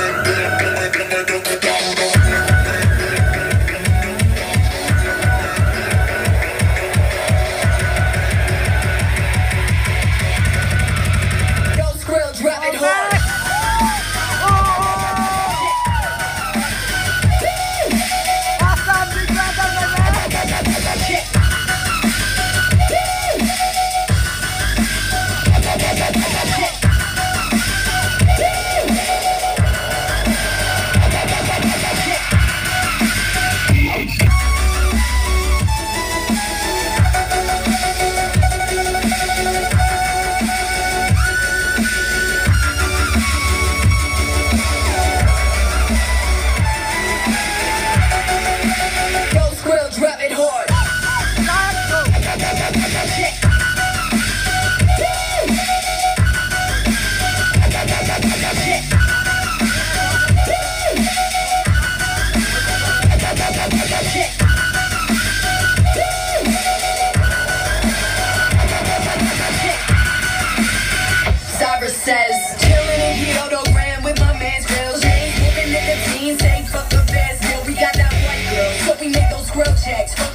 Ghost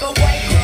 walk away.